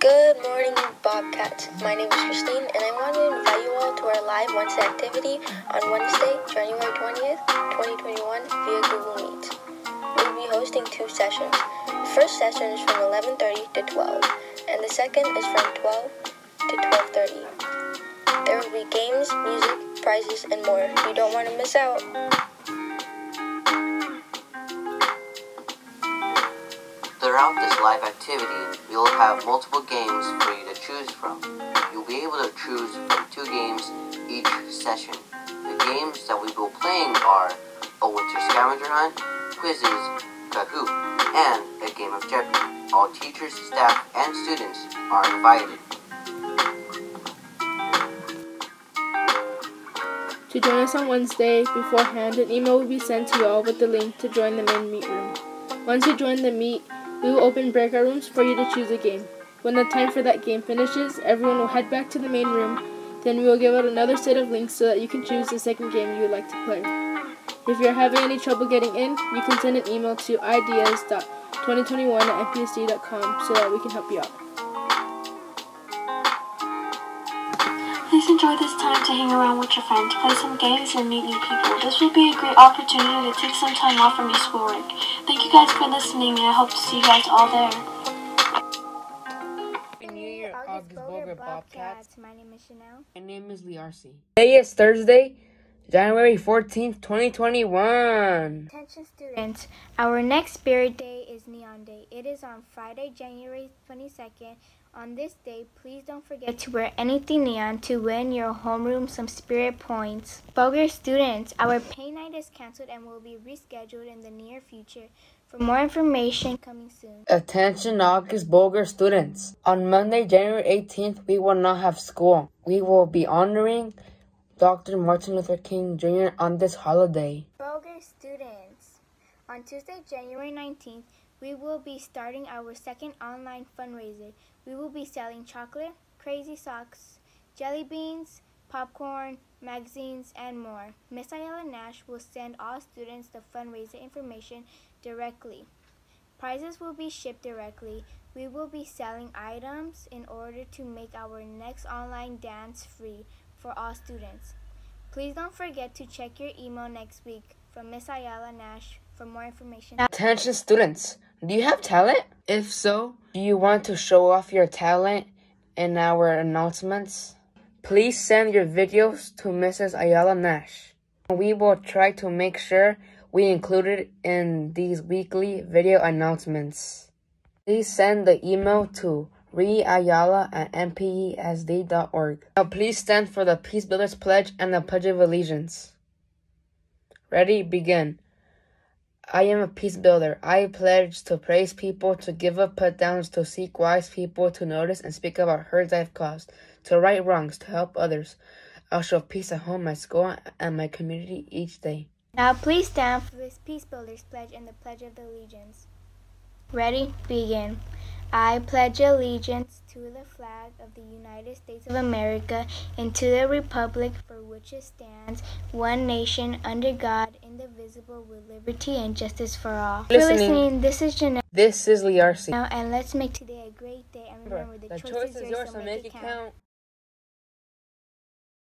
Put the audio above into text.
Good morning, Bobcats. My name is Christine, and I want to invite you all to our live Wednesday activity on Wednesday, January 20th, 2021, via Google Meet. We'll be hosting two sessions. The first session is from 11:30 to 12, and the second is from 12 to 12:30. There will be games, music, prizes, and more. You don't want to miss out. Throughout this live activity, will have multiple games for you to choose from. You'll be able to choose from two games each session. The games that we will be playing are a winter scavenger hunt, quizzes, Kahoot, and a game of Jeopardy. All teachers, staff, and students are invited. To join us on Wednesday beforehand, an email will be sent to you all with the link to join the main meet room. Once you join the meet, we will open breakout rooms for you to choose a game. When the time for that game finishes, everyone will head back to the main room. Then we will give out another set of links so that you can choose the second game you would like to play. If you're having any trouble getting in, you can send an email to ideas.2021 at mpsd.com so that we can help you out. Please enjoy this time to hang around with your friends, play some games, and meet new people. This will be a great opportunity to take some time off from your schoolwork. Thank you guys for listening, and I hope to see you guys all there. Happy New Year, August Boeger Bobcats. My name is Chanel. My name is Liarcy. Today is Thursday, January 14th, 2021. Attention students, our next Spirit Day is Neon Day. It is on Friday, January 22nd. On this day, please don't forget to wear anything neon to win your homeroom some spirit points. Boeger students, our paint night is canceled and will be rescheduled in the near future. For more information, coming soon. Attention August Boeger students. On Monday, January 18th, we will not have school. We will be honoring Dr. Martin Luther King Jr. on this holiday. Boger students, on Tuesday, January 19th, we will be starting our second online fundraiser. We will be selling chocolate, crazy socks, jelly beans, popcorn, magazines, and more. Miss Ayala Nash will send all students the fundraiser information directly. Prizes will be shipped directly. We will be selling items in order to make our next online dance free for all students. Please don't forget to check your email next week from Miss Ayala Nash for more information. Attention students, do you have talent? If so, do you want to show off your talent in our announcements? Please send your videos to Mrs. Ayala Nash. We will try to make sure we include it in these weekly video announcements. Please send the email to reayala at mpesd.org. Now please stand for the Peace Builders Pledge and the Pledge of Allegiance. Ready? Begin. I am a peace builder. I pledge to praise people, to give up put downs, to seek wise people, to notice and speak about hurts I've caused, to right wrongs, to help others. I'll show peace at home, my school, and my community each day. Now please stand for this Peace Builders Pledge and the Pledge of Allegiance. Ready? Begin. I pledge allegiance to the flag of the United States of America and to the republic for which it stands, one nation under God, indivisible, with liberty and justice for all. For Listening. listening, this is Janelle. This is Liarcy. Now, and let's make today a great day. And remember, the, the choice is yours, so make it count.